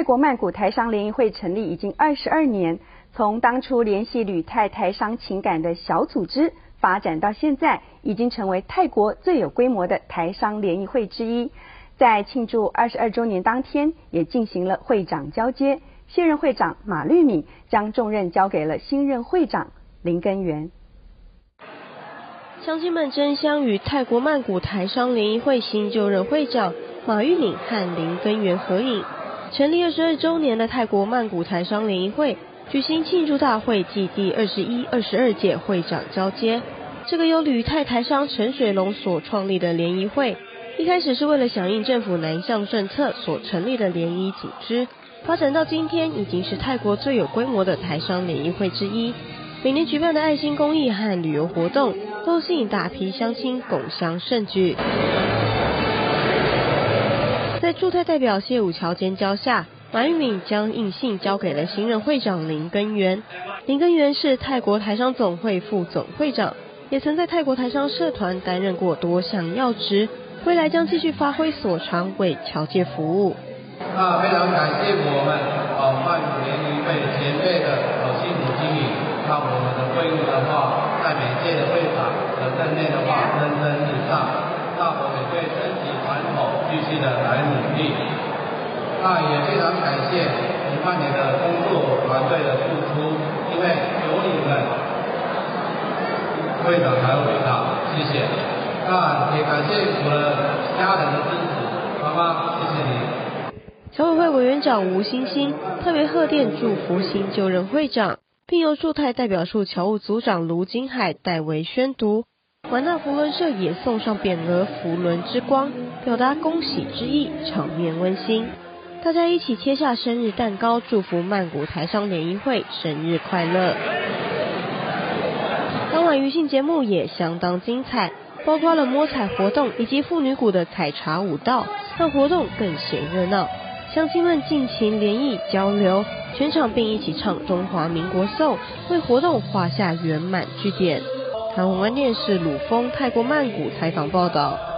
泰国曼谷台商联谊会成立已经二十二年，从当初联系旅泰台商情感的小组织，发展到现在，已经成为泰国最有规模的台商联谊会之一。在庆祝二十二周年当天，也进行了会长交接。现任会长马律敏将重任交给了新任会长林根源。乡亲们争相与泰国曼谷台商联谊会新就任会长马玉敏和林根源合影。成立二十二周年的泰国曼谷台商联谊会举行庆祝大会暨第二十一、二十二届会长交接。这个由旅泰台商陈水龙所创立的联谊会，一开始是为了响应政府南向政策所成立的联谊组织，发展到今天已经是泰国最有规模的台商联谊会之一。每年举办的爱心公益和旅游活动，都吸引大批乡亲共襄盛举。在驻泰代表谢武桥监教下，马玉敏将印信交给了新任会长林根源。林根源是泰国台商总会副总会长，也曾在泰国台商社团担任过多项要职，未来将继续发挥所长，为侨界服务。那非常感谢我们啊曼联谊会前辈的好辛苦经营，那我们的会务的话，在每届的会场的任内的话，蒸蒸日上，那我们会珍惜传统。继续的来努力，那也非常感谢一万年的工作团队的付出，因为有你们，会长才伟大，谢谢。那也感谢我的家人的支持，妈妈，谢谢你。侨委会委员长吴欣欣特别贺电祝福新就任会长，并由驻泰代表处侨务组长卢金海代为宣读。华纳福伦社也送上匾额“福伦之光”，表达恭喜之意，场面温馨。大家一起切下生日蛋糕，祝福曼谷台商联谊会生日快乐。当晚娱庆节目也相当精彩，包括了摸彩活动以及妇女谷的采茶舞蹈，让活动更显热闹。乡亲们尽情联谊交流，全场并一起唱中华民国颂，为活动画下圆满句点。台湾电视鲁峰泰国曼谷采访报道。